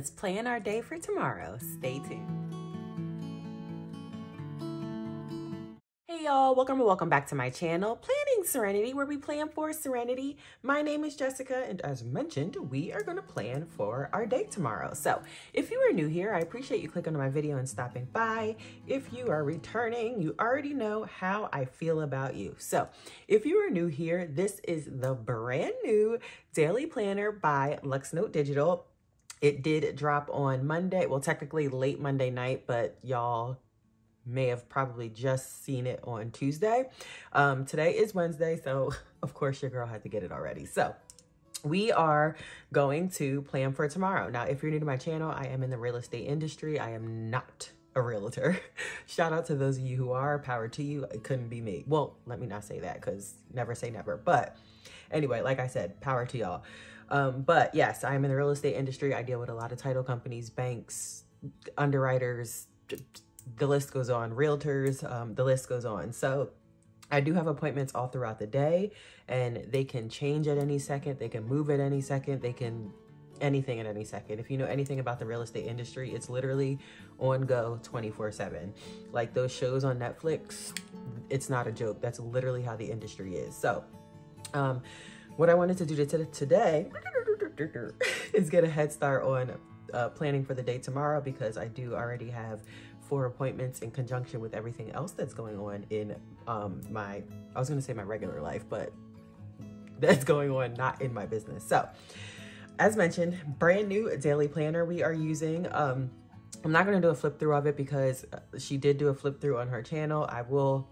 Let's plan our day for tomorrow. Stay tuned. Hey y'all, welcome and welcome back to my channel, Planning Serenity, where we plan for serenity. My name is Jessica, and as mentioned, we are gonna plan for our day tomorrow. So if you are new here, I appreciate you clicking on my video and stopping by. If you are returning, you already know how I feel about you. So if you are new here, this is the brand new daily planner by LuxNote Digital. It did drop on Monday, well, technically late Monday night, but y'all may have probably just seen it on Tuesday. Um, today is Wednesday, so of course your girl had to get it already. So we are going to plan for tomorrow. Now, if you're new to my channel, I am in the real estate industry. I am not a realtor. Shout out to those of you who are, power to you. It couldn't be me. Well, let me not say that because never say never. But anyway, like I said, power to y'all. Um, but yes, I'm in the real estate industry. I deal with a lot of title companies, banks, underwriters, the list goes on, realtors, um, the list goes on. So I do have appointments all throughout the day and they can change at any second. They can move at any second. They can anything at any second. If you know anything about the real estate industry, it's literally on go 24 seven. Like those shows on Netflix, it's not a joke. That's literally how the industry is. So, um, what I wanted to do today is get a head start on uh, planning for the day tomorrow because I do already have four appointments in conjunction with everything else that's going on in um, my, I was gonna say my regular life, but that's going on not in my business. So as mentioned, brand new daily planner we are using. Um, I'm not gonna do a flip through of it because uh, she did do a flip through on her channel. I will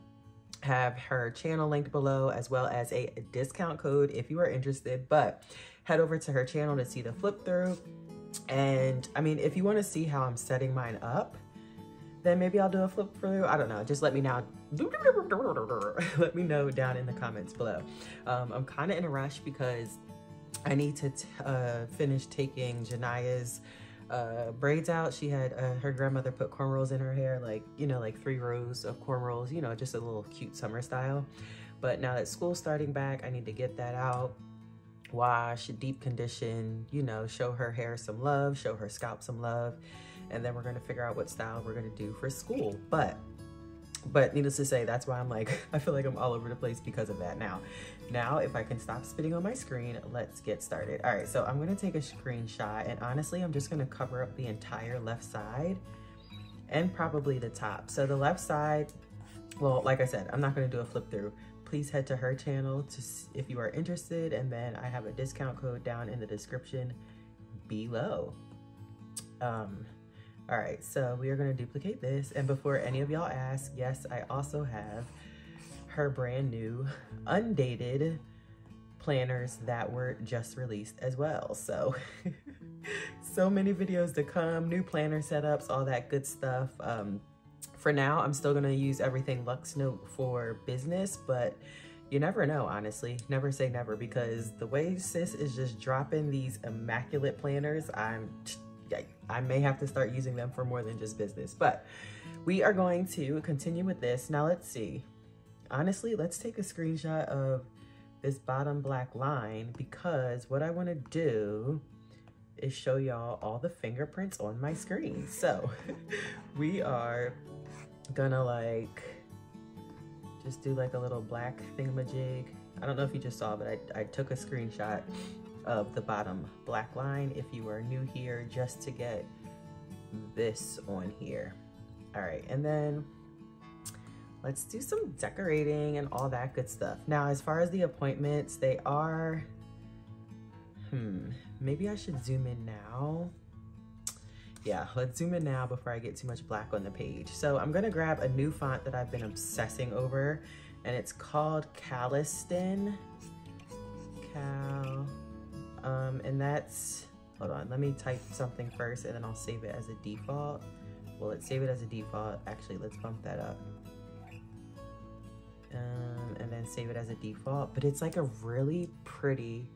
have her channel linked below as well as a discount code if you are interested, but head over to her channel to see the flip through. And I mean, if you wanna see how I'm setting mine up, then maybe I'll do a flip through. I don't know. Just let me know. let me know down in the comments below. Um, I'm kind of in a rush because I need to uh, finish taking Jania's uh, braids out. She had uh, her grandmother put cornrows in her hair, like, you know, like three rows of cornrows, you know, just a little cute summer style. But now that school's starting back, I need to get that out wash, deep condition, you know, show her hair some love, show her scalp some love and then we're gonna figure out what style we're gonna do for school. But but needless to say, that's why I'm like, I feel like I'm all over the place because of that now. Now, if I can stop spitting on my screen, let's get started. All right, so I'm gonna take a screenshot and honestly, I'm just gonna cover up the entire left side and probably the top. So the left side, well, like I said, I'm not gonna do a flip through. Please head to her channel to if you are interested and then I have a discount code down in the description below. Um, all right, so we are gonna duplicate this. And before any of y'all ask, yes, I also have her brand new undated planners that were just released as well. So, so many videos to come, new planner setups, all that good stuff. Um, for now, I'm still gonna use everything LuxNote for business, but you never know, honestly. Never say never because the way sis is just dropping these immaculate planners, I'm I may have to start using them for more than just business, but we are going to continue with this. Now let's see. Honestly, let's take a screenshot of this bottom black line because what I wanna do is show y'all all the fingerprints on my screen. So we are gonna like, just do like a little black thingamajig. I don't know if you just saw, but I, I took a screenshot of the bottom black line if you are new here just to get this on here. All right, and then let's do some decorating and all that good stuff. Now, as far as the appointments, they are, hmm, maybe I should zoom in now. Yeah, let's zoom in now before I get too much black on the page. So I'm gonna grab a new font that I've been obsessing over and it's called Calistin. Cal um, and that's, hold on, let me type something first and then I'll save it as a default. Well, let's save it as a default. Actually, let's bump that up. Um, and then save it as a default. But it's like a really pretty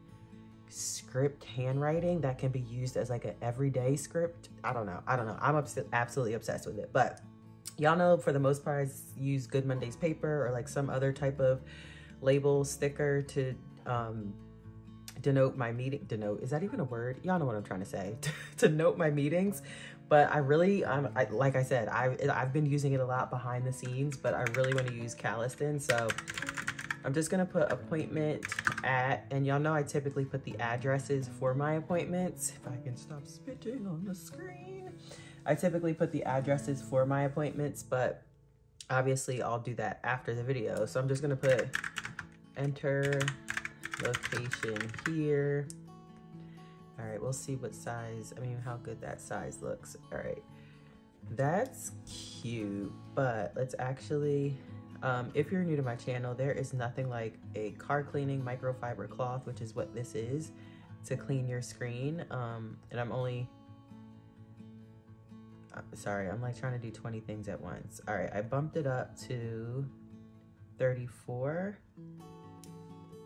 script handwriting that can be used as like an everyday script. I don't know. I don't know. I'm obs absolutely obsessed with it. But y'all know for the most part, I use Good Mondays paper or like some other type of label sticker to um, denote my meeting, denote, is that even a word? Y'all know what I'm trying to say, to note my meetings. But I really, um, I, like I said, I, I've been using it a lot behind the scenes, but I really want to use Calliston. So I'm just gonna put appointment at, and y'all know I typically put the addresses for my appointments. If I can stop spitting on the screen. I typically put the addresses for my appointments, but obviously I'll do that after the video. So I'm just gonna put enter location here. All right, we'll see what size, I mean, how good that size looks. All right, that's cute, but let's actually, um, if you're new to my channel, there is nothing like a car cleaning microfiber cloth, which is what this is, to clean your screen. Um, and I'm only, uh, sorry, I'm like trying to do 20 things at once. All right, I bumped it up to 34.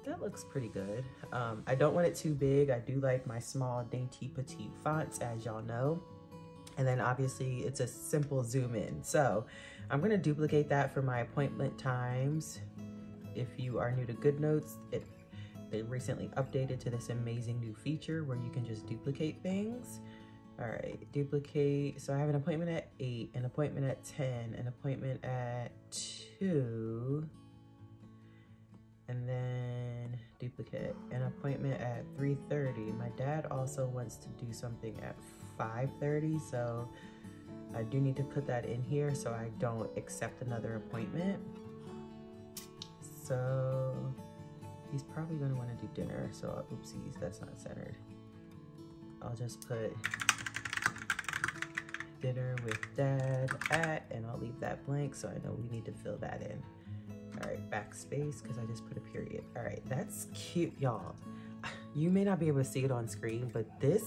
That looks pretty good. Um, I don't want it too big. I do like my small dainty petite fonts, as y'all know. And then obviously it's a simple zoom in. So I'm gonna duplicate that for my appointment times. If you are new to GoodNotes, it they recently updated to this amazing new feature where you can just duplicate things. All right, duplicate. So I have an appointment at eight, an appointment at 10, an appointment at two, and then duplicate, an appointment at 3.30. My dad also wants to do something at 5.30, so I do need to put that in here so I don't accept another appointment. So he's probably gonna wanna do dinner, so oopsies, that's not centered. I'll just put dinner with dad at, and I'll leave that blank so I know we need to fill that in. All right, backspace, because I just put a period. All right, that's cute, y'all. You may not be able to see it on screen, but this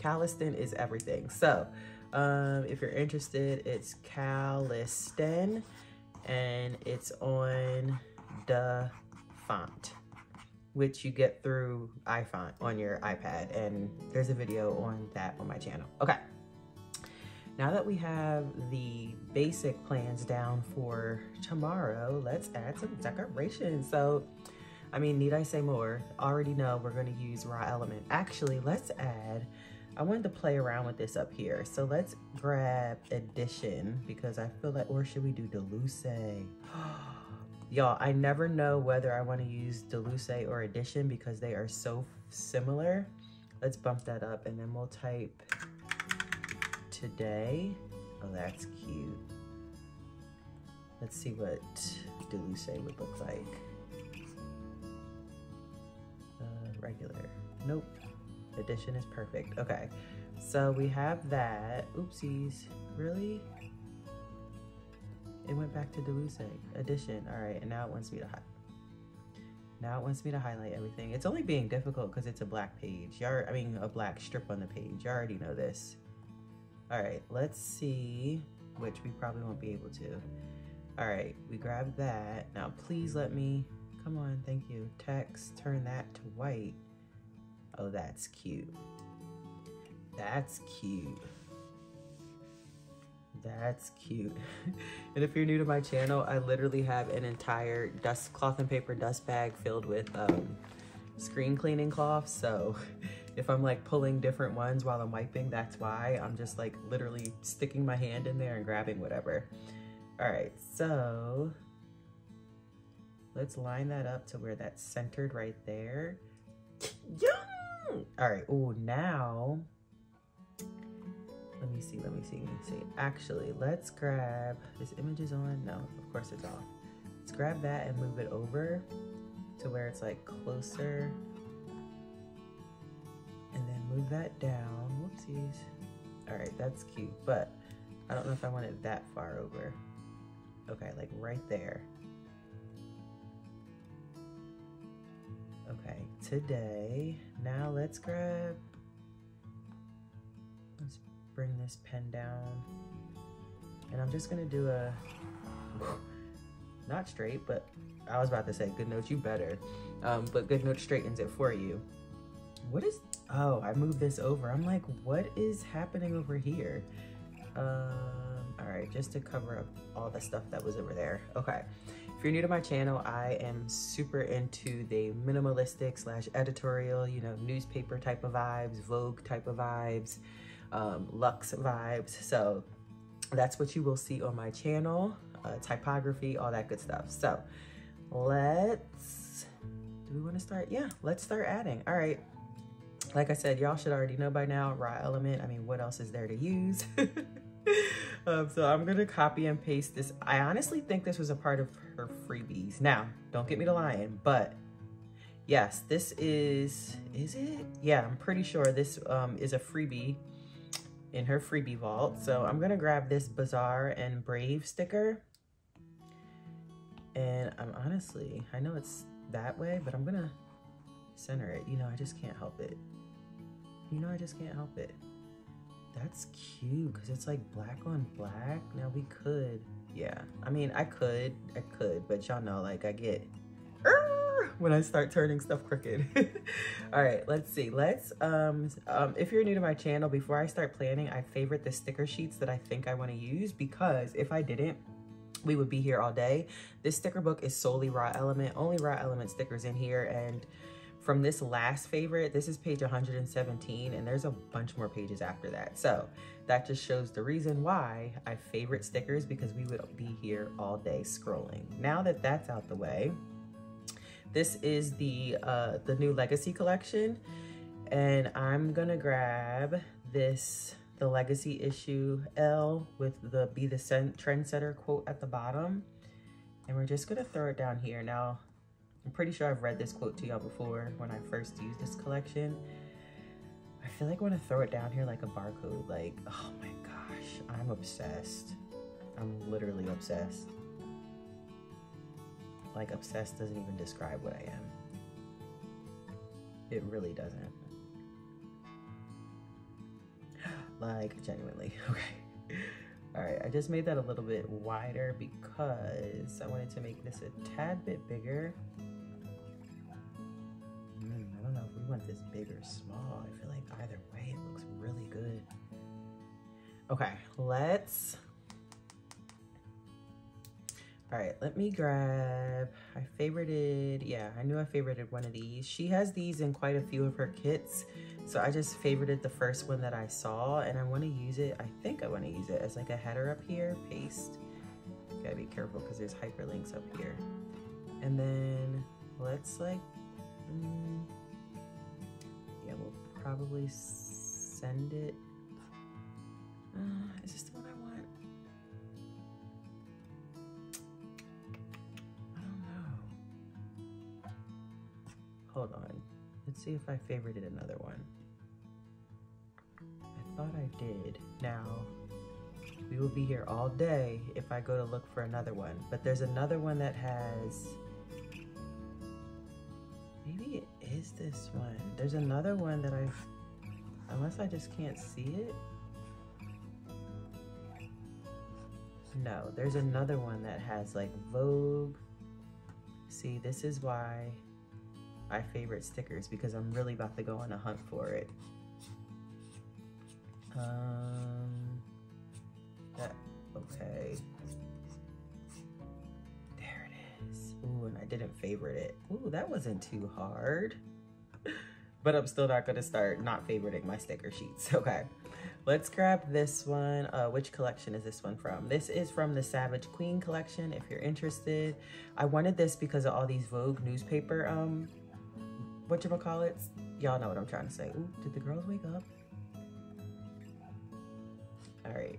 Calliston is everything. So um, if you're interested, it's Calliston and it's on the font, which you get through iFont on your iPad. And there's a video on that on my channel. Okay. Now that we have the basic plans down for tomorrow, let's add some decorations. So, I mean, need I say more? Already know we're gonna use Raelement. Actually, let's add, I wanted to play around with this up here. So let's grab addition because I feel like, or should we do Deluce? Y'all, I never know whether I wanna use Deluce or addition because they are so similar. Let's bump that up and then we'll type today. Oh, that's cute. Let's see what Deluce would look like. Uh, regular. Nope. Addition is perfect. Okay. So we have that. Oopsies. Really? It went back to Deluce. Addition. All right. And now it wants me to hide. Now it wants me to highlight everything. It's only being difficult because it's a black page. you I mean, a black strip on the page. You already know this. All right, let's see, which we probably won't be able to. All right, we grab that. Now, please let me, come on, thank you. Text, turn that to white. Oh, that's cute. That's cute. That's cute. and if you're new to my channel, I literally have an entire dust cloth and paper dust bag filled with um, screen cleaning cloth. So if I'm like pulling different ones while I'm wiping, that's why I'm just like literally sticking my hand in there and grabbing whatever. All right, so let's line that up to where that's centered right there. Yum! All right, oh, now, let me see, let me see, let me see. Actually, let's grab, this image is on? No, of course it's off. Let's grab that and move it over to where it's like closer move that down. Whoopsies. All right, that's cute, but I don't know if I want it that far over. Okay, like right there. Okay, today, now let's grab, let's bring this pen down. And I'm just gonna do a, not straight, but I was about to say good GoodNotes, you better. Um, but GoodNotes straightens it for you. What is Oh, I moved this over. I'm like, what is happening over here? Um, all right, just to cover up all the stuff that was over there. Okay. if you're new to my channel, I am super into the minimalistic slash editorial, you know, newspaper type of vibes, Vogue type of vibes, um, Luxe vibes. So that's what you will see on my channel, uh, typography, all that good stuff. So let's, do we want to start? Yeah, let's start adding. All right. Like I said, y'all should already know by now, Raelement. I mean, what else is there to use? um, so I'm gonna copy and paste this. I honestly think this was a part of her freebies. Now, don't get me to lying, but yes, this is, is it? Yeah, I'm pretty sure this um, is a freebie in her freebie vault. So I'm gonna grab this Bazaar and Brave sticker. And I'm honestly, I know it's that way, but I'm gonna center it. You know, I just can't help it. You know, I just can't help it. That's cute because it's like black on black. Now we could, yeah. I mean, I could, I could, but y'all know, like I get when I start turning stuff crooked. All right, let's see. Let's, um, um, if you're new to my channel, before I start planning, I favorite the sticker sheets that I think I want to use because if I didn't, we would be here all day. This sticker book is solely Raelement, only Raelement stickers in here. And from this last favorite, this is page 117 and there's a bunch more pages after that. So that just shows the reason why I favorite stickers because we would be here all day scrolling. Now that that's out the way, this is the, uh, the new Legacy collection and I'm gonna grab this, the Legacy issue L with the Be the Trendsetter quote at the bottom. And we're just gonna throw it down here. Now, I'm pretty sure I've read this quote to y'all before when I first used this collection. I feel like I want to throw it down here like a barcode. Like, oh my gosh, I'm obsessed. I'm literally obsessed. Like, obsessed doesn't even describe what I am. It really doesn't. Like, genuinely. Okay. All right, I just made that a little bit wider because I wanted to make this a tad bit bigger want this big or small. I feel like either way, it looks really good. Okay, let's, all right, let me grab, I favorited, yeah, I knew I favorited one of these. She has these in quite a few of her kits. So I just favorited the first one that I saw and I wanna use it, I think I wanna use it as like a header up here, paste. Gotta be careful because there's hyperlinks up here. And then let's like, mm, probably send it. Uh, is this the one I want? I don't know. Hold on. Let's see if I favorited another one. I thought I did. Now, we will be here all day if I go to look for another one. But there's another one that has is this one? There's another one that I've, unless I just can't see it. No, there's another one that has like Vogue. See, this is why I favorite stickers because I'm really about to go on a hunt for it. Um, that, okay. Ooh, and I didn't favorite it. Ooh, that wasn't too hard. but I'm still not gonna start not favoriting my sticker sheets. Okay, let's grab this one. Uh, which collection is this one from? This is from the Savage Queen collection, if you're interested. I wanted this because of all these Vogue newspaper, um, whatchamacallits? Y'all know what I'm trying to say. Ooh, did the girls wake up? All right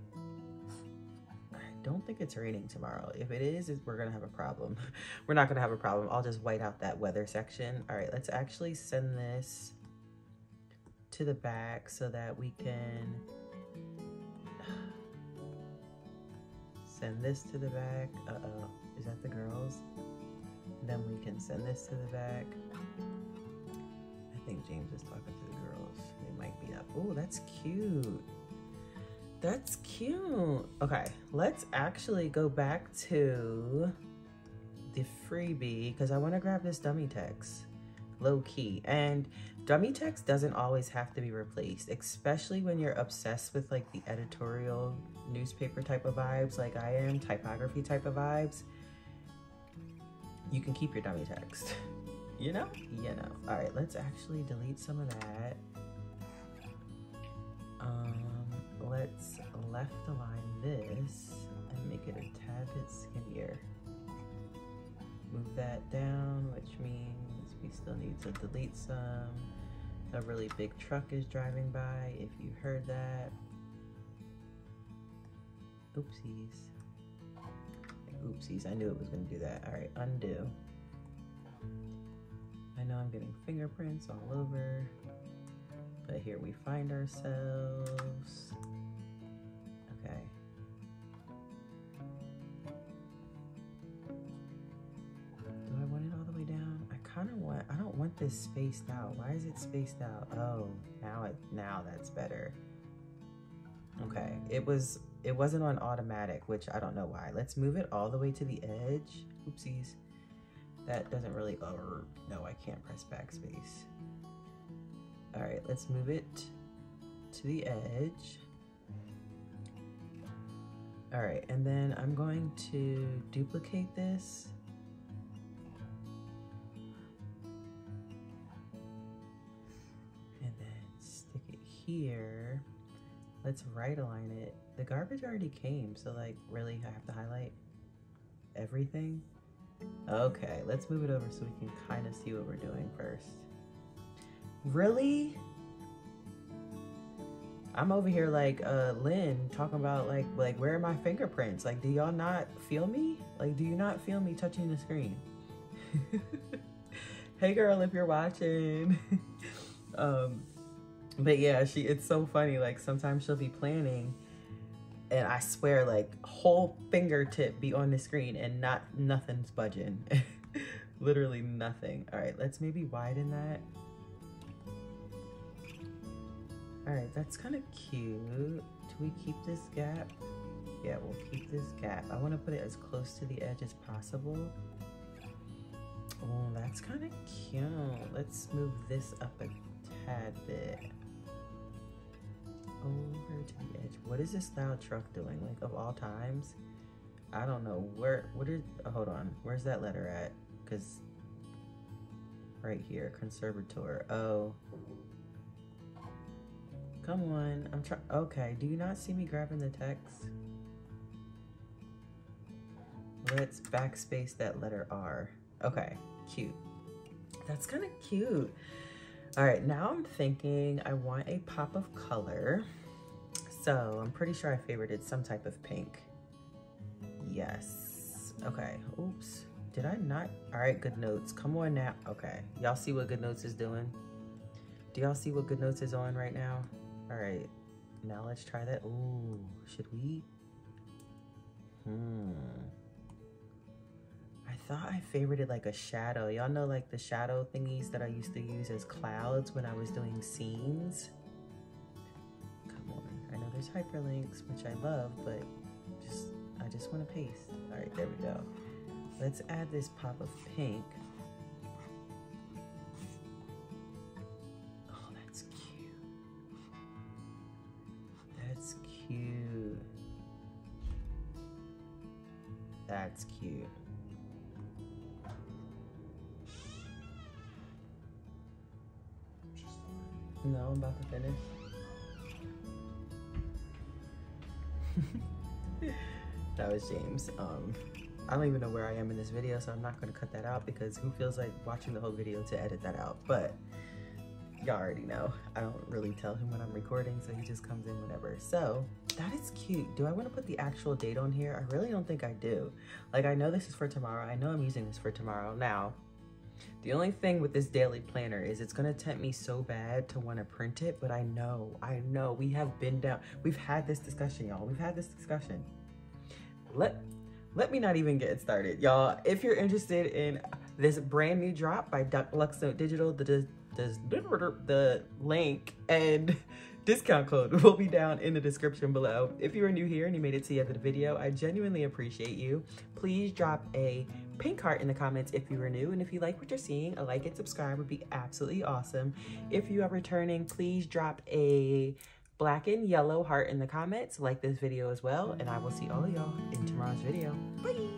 don't think it's raining tomorrow. If it is, we're gonna have a problem. we're not gonna have a problem. I'll just white out that weather section. All right, let's actually send this to the back so that we can send this to the back. Uh-oh, is that the girls? Then we can send this to the back. I think James is talking to the girls. They might be up. Oh, that's cute. That's cute. Okay, let's actually go back to the freebie because I want to grab this dummy text low key. And dummy text doesn't always have to be replaced, especially when you're obsessed with like the editorial newspaper type of vibes like I am, typography type of vibes. you can keep your dummy text. You know? You know. All right, let's actually delete some of that. Let's left align this and make it a tad bit skinnier. Move that down, which means we still need to delete some. A really big truck is driving by, if you heard that. Oopsies. Oopsies, I knew it was gonna do that. All right, undo. I know I'm getting fingerprints all over, but here we find ourselves. Want, this spaced out. Why is it spaced out? Oh, now it, now that's better. Okay, it was, it wasn't on automatic, which I don't know why. Let's move it all the way to the edge. Oopsies. That doesn't really, oh, no, I can't press backspace. All right, let's move it to the edge. All right, and then I'm going to duplicate this. Here. Let's right align it. The garbage already came, so like really I have to highlight everything. Okay, let's move it over so we can kind of see what we're doing first. Really? I'm over here like uh Lynn talking about like like where are my fingerprints? Like do y'all not feel me? Like do you not feel me touching the screen? hey girl if you're watching. um but yeah, she it's so funny like sometimes she'll be planning and I swear like whole fingertip be on the screen and not nothing's budging. Literally nothing. All right, let's maybe widen that. All right, that's kind of cute. Do we keep this gap? Yeah, we'll keep this gap. I want to put it as close to the edge as possible. Oh, that's kind of cute. Let's move this up a tad bit over to the edge. What is this loud truck doing? Like of all times? I don't know. Where, what is, oh, hold on. Where's that letter at? Because right here, conservator. Oh. Come on. I'm trying. Okay. Do you not see me grabbing the text? Let's backspace that letter R. Okay. Cute. That's kind of cute. All right, now I'm thinking I want a pop of color. So I'm pretty sure I favorited some type of pink. Yes. Okay. Oops. Did I not? All right, Good Notes. Come on now. Okay. Y'all see what Good Notes is doing? Do y'all see what Good Notes is on right now? All right. Now let's try that. Ooh, should we? Hmm thought I favorited like a shadow. Y'all know like the shadow thingies that I used to use as clouds when I was doing scenes? Come on. I know there's hyperlinks, which I love, but just I just want to paste. All right, there we go. Let's add this pop of pink. No, I'm about to finish. that was James. Um, I don't even know where I am in this video, so I'm not gonna cut that out because who feels like watching the whole video to edit that out? But y'all already know. I don't really tell him when I'm recording, so he just comes in whenever. So that is cute. Do I want to put the actual date on here? I really don't think I do. Like I know this is for tomorrow. I know I'm using this for tomorrow. Now, the only thing with this daily planner is it's gonna tempt me so bad to wanna print it, but I know, I know, we have been down, we've had this discussion, y'all. We've had this discussion. Let, let me not even get started, y'all. If you're interested in this brand new drop by Lux Note Digital, the, the, the link and discount code will be down in the description below. If you are new here and you made it to the end of the video, I genuinely appreciate you. Please drop a pink heart in the comments if you are new. And if you like what you're seeing, a like and subscribe would be absolutely awesome. If you are returning, please drop a black and yellow heart in the comments. Like this video as well. And I will see all y'all in tomorrow's video. Bye!